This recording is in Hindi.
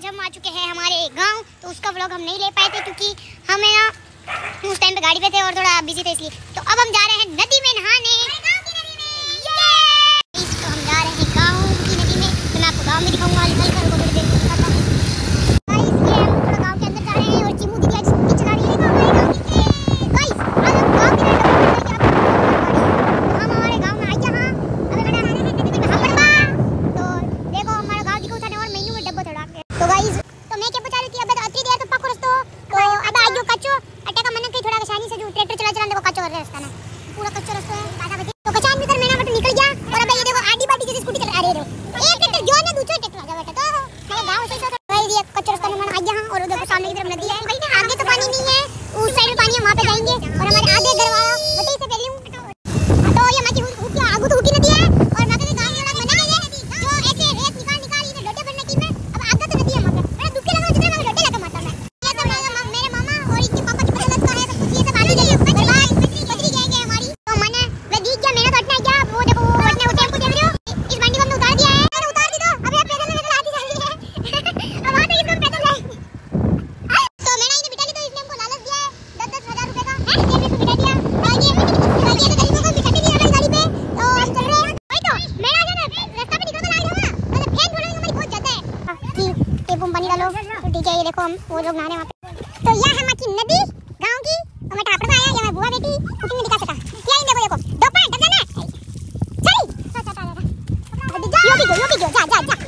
आज हम आ चुके हैं हमारे गाँव तो उसका व्लॉग हम नहीं ले पाए थे क्योंकि हमें ना उस टाइम पे गाड़ी पे थे और थोड़ा बिज़ी थे इसलिए। तो अब हम जा रहे हैं नदी में नहाने Guys, तो हम जा रहे हैं गाँव की नदी में तो मैं आपको गाँव में दिखाऊँगा निकल कर थोड़ी देर में दिखाता हूँ गाइस ये हम थोड़ा गाँव के अंदर जा रहे हैं और चिमू दीदी आज स्कूटी चला रही है हमारे गाँव की गाइस आज हम गाँव की राइड करेंगे आपको हम हमारे गाँव में आई यहाँ अबे बेटा नदी में हम बड़बा तो देखो हमारा गाँव दिखो था और मेन्यू में डब्बो थोड़ा तो गाइस तो मैं क्या बता रही थी अबे अतरी देर तो पक्को रस्तो तो अब आज जो कच्चो अटे का मन कई थोड़ा आसानी से जो ट्रैक्टर चला चला देखो कच्चो रास्ता ना। पूरा कच्चा रास्ता है दादा बची तो कच्चा आदमी कर, मैंने बट निकल गया, और अब ये देखो आडी बाडी जैसी स्कूटी चला रहे हो एक ट्रैक्टर जो ने दूसरा ट्रैक्टर लगा बैठा तो मैंने गाँव से तो भाई ये कच्चा रास्ता में मन आ गया और देखो सामने की तरफ़ नदी है आगे तो पानी नहीं है, उस साइड में पानी है, वहाँ पे जाएँगे, और हमारे आगे घर कंपनी पानी डालो तो ठीक है ये देखो हम वो लोग नहाने रहे वहाँ पे तो यह है की नदी गाँव की और मैं ठापड़ आया या मैं बुआ बेटी कुछ नहीं दिखा सका यही देखो देखो चल। पैंट जा जा जा जा जा जा जा जा।